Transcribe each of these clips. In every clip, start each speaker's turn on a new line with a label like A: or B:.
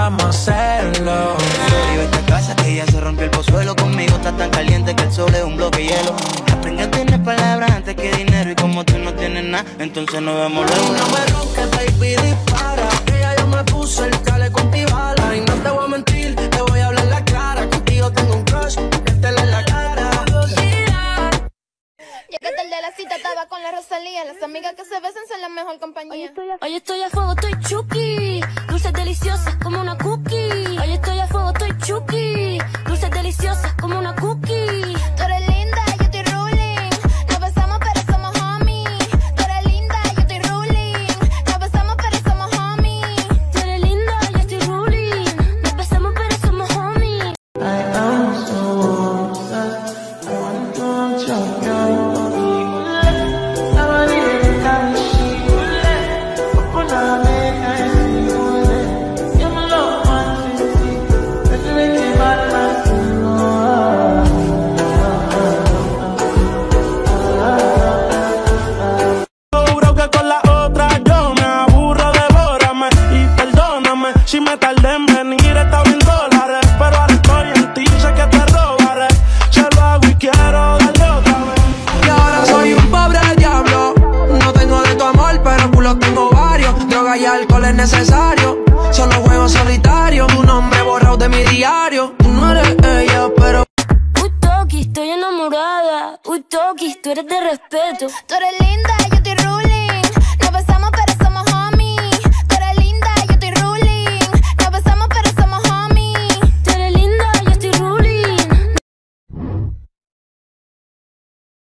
A: vamos a hacerlo.
B: Arriba esta casa que ya se rompió el pozuelo Conmigo está tan caliente que el sol es un bloque de hielo Aprendí a tener palabras antes que dinero Y como tú no tienes nada, entonces nos vemos luego
A: No me ronques, baby, dispara. Que ya yo me puse el chaleco antibala. Y no te voy a mentir, te voy a hablar la clara. Contigo tengo un crush,
C: con la Rosalía. Las amigas que se besan son la mejor compañía.
D: Hoy estoy a fuego, estoy chuki. Dulces deliciosas como una cookie. Hoy estoy a fuego, estoy chuki. Dulces deliciosas como una cookie.
E: Alcohol es necesario. Solo juego solitario. Tu nombre borrado de mi diario. Tú no eres ella, pero.
D: Uy, Toki, estoy enamorada. Uy, Toki, tú eres de respeto.
C: Tú eres linda, yo estoy ruling.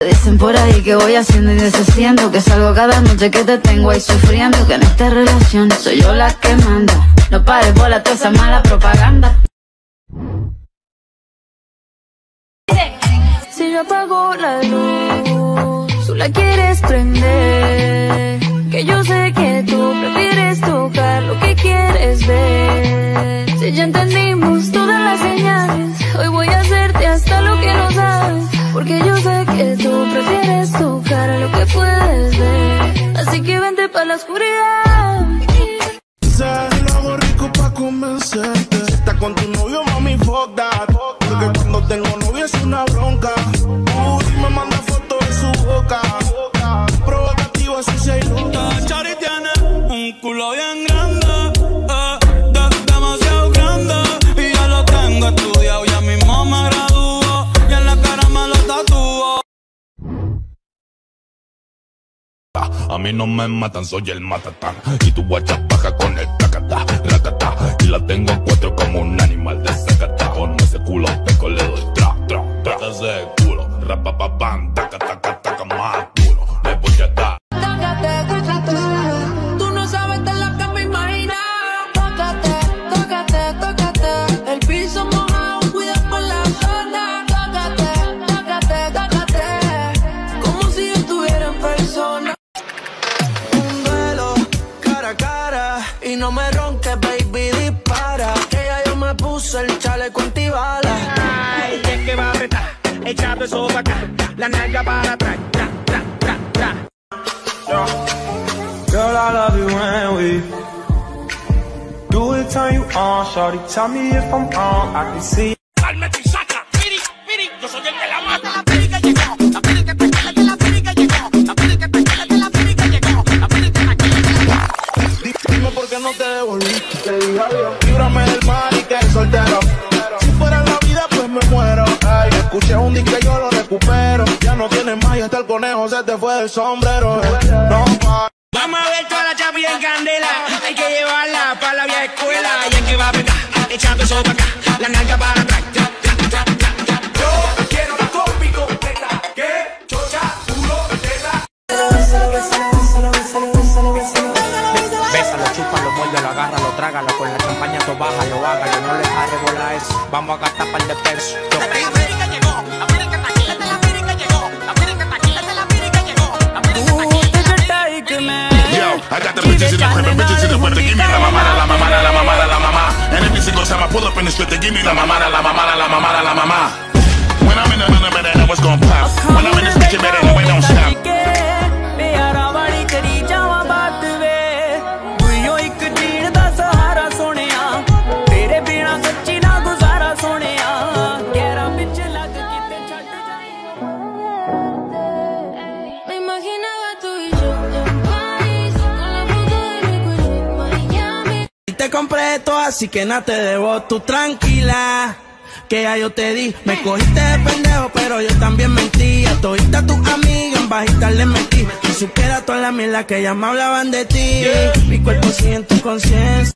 F: Dicen por ahí que voy haciendo y deshaciendo Que salgo cada noche que te tengo ahí sufriendo Que en esta relación soy yo la que manda No pares bola toda esa mala propaganda
D: Si yo apago la luz, tú la quieres prender. Que vente para la oscuridad.
A: Lo hago rico pa' convencerte. Si estás con tu novio,
G: A mí no me matan, soy el matatán. Y tu guacha baja con el tacata, racata. Y la tengo en cuatro como un animal de zacata. Con ese culo peco le doy tra, tra, tra. Ese culo, rapapapam, taca,
E: no me
A: ronques, baby, dispara. Que ya yo me puse el chaleco antibala.
H: Ay, es que va a apretar, echando eso para acá, la nalga para atrás, tra, tra, tra, tra.
A: Girl, I love you when we do it, turn you on, shorty. Tell me if I'm wrong, I can see. Qué no te devolví. Te dije adiós. Líbrame del mar y que el soltero. Si fuera la vida, pues me muero. Ay, escuché un disco y yo lo recupero. Ya no tienes más y hasta el conejo se te fue del sombrero. No, pa.
H: Vamos a ver toda la chapi en candela, hay que llevarla para la vieja escuela. Y es que va a apretar, echando eso para acá, la nalga para atrás. tra, tra, tra,
I: trágalo Con la champaña tú bájalo, hágalo No le arre bola eso, vamos a gastar par de pesos
H: pirica llegó, la pirica está aquí, la pirica llegó, la pirica está aquí, la pirica llegó, está aquí.
G: Yo, I got the bitches in the crib and bitches in the whip. They give me la mamada, la mamada, la mamada, la mamá. And every single time I pull up in the strip, they give me la mamada, la mamada, la mamada, la mamá. When I'm in the middle, better know what's gonna pop. When I'm in this bitch, you better know it don't stop.
J: Compré todo, así que nada te debo. Tú tranquila, que ya yo te di. Me cogiste de pendejo, pero yo también mentí. A todita tus amigas en bajita le metí. Si supiera toda la mierda que ya me hablaban de ti. Mi cuerpo sigue en tu conciencia.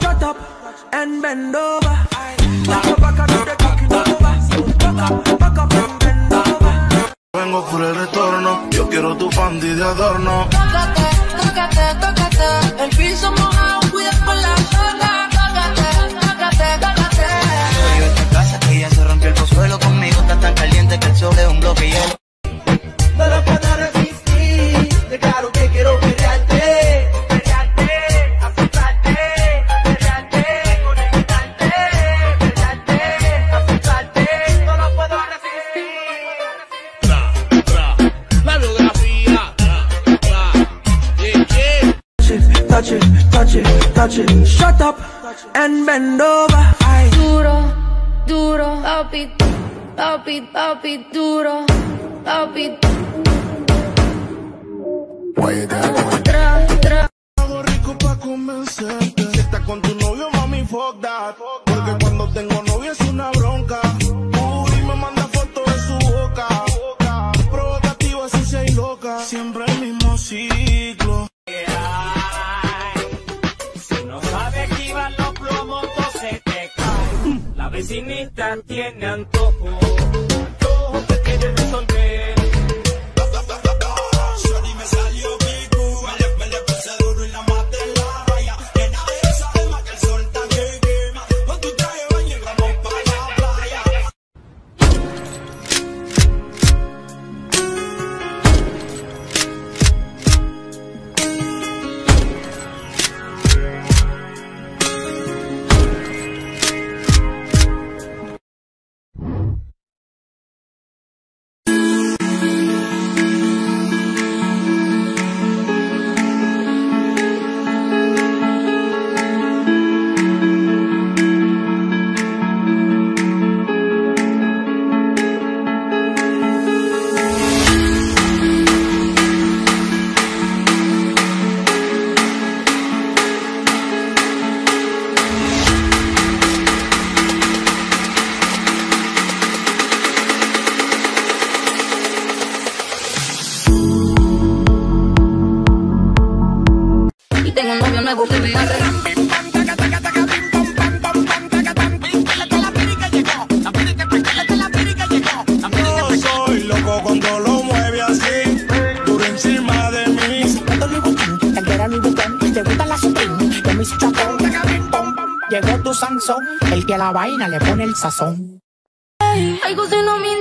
J: Shut up and bend over.
A: Vengo por el retorno, yo quiero tu panty de adorno.
E: Tócate, tócate, tócate. El piso mojado, cuida con la zona. Tócate, tócate, tócate.
B: Yo esta casa que ya se rompió el pozuelo conmigo está tan caliente que el sol es un bloque de hielo.
J: Touch it. Shut up and bend over. Ay.
D: Duro, duro, papi, papi, papi, duro, papi. Tra, tra.
A: Hago rico pa' convencerte.
K: Vecinita tiene antojo, antojo que
D: que me hace.
A: Yo soy loco cuando lo mueve así. Duro encima de mí.
L: Te gusta la Supreme, chapón. Llegó tu Sansón, el que a la vaina le pone el sazón.
D: Algo si no me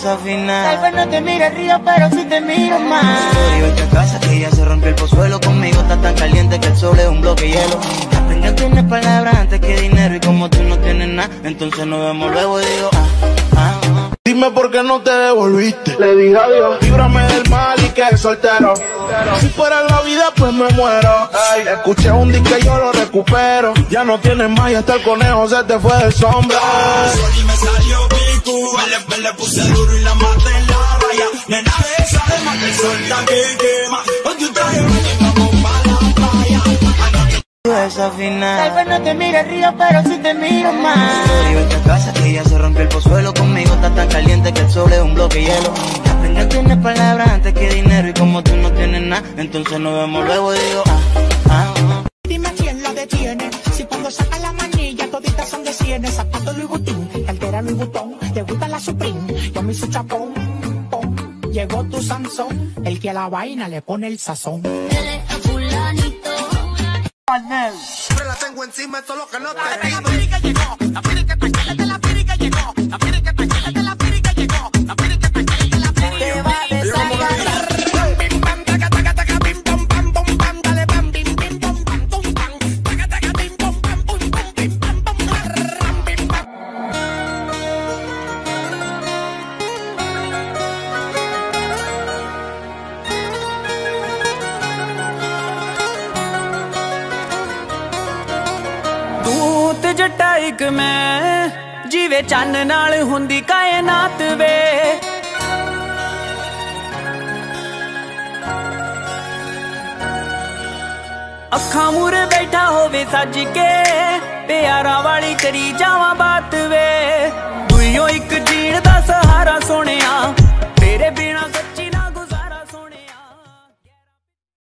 B: Esa final.
L: Tal vez no te mire el río, pero sí te miro más.
B: Yo esta casa que ya se rompió el pozuelo conmigo está tan caliente que el sol es un bloque de hielo. Aprende tienes palabras antes que dinero y como tú no tienes nada, entonces nos vemos luego y digo ah, ah, ah.
A: Dime por qué no te devolviste. Le dije adiós. Líbrame del mal y que soltero. Si fuera la vida, pues me muero. Ay, escuché un disco y yo lo recupero. Ya no tienes más y hasta el conejo se te fue del sombra.
H: y me salió pico. Le, le puse duro y la maté en la raya. Nena de esa de más que está que quema. Ponte un traje baño y vamos pa' la playa.
B: Esa
L: Tal
B: final.
L: vez no te mire el río, pero sí te miro más.
B: Yo esta casa que ya se rompió el pozuelo conmigo está tan caliente que el sol es un bloque de hielo. Aprende tienes palabras antes que dinero y como tú no tienes nada, entonces nos vemos luego y digo, ah, ah, ah.
L: Dime quién la detiene. Si cuando saca la manilla, toditas son de cienes. Zapato Louis Vuitton, cartera Louis Vuitton. Te gusta la Supreme, yo me hice chapón. pom. Llegó tu Sansón, el que a la vaina le pone el sazón.
A: Siempre la tengo encima, esto es lo que no te digo.
L: Te
K: ਚੰਨ ਨਾਲ ਹੁੰਦੀ ਕਾਇਨਾਤ ਵੇ। ਅੱਖਾਂ ਮੂਰੇ ਬੈਠਾ ਹੋਵੇ ਸੱਜ ਕੇ, ਪਿਆਰਾਂ ਵਾਲੀ ਕਰੀ ਜਾਵਾਂ ਬਾਤ ਵੇ। ਦੁਈਓ ਇੱਕ ਜੀਣ ਦਾ ਸਹਾਰਾ ਸੋਹਣਿਆ ਤੇਰੇ ਬਿਨਾ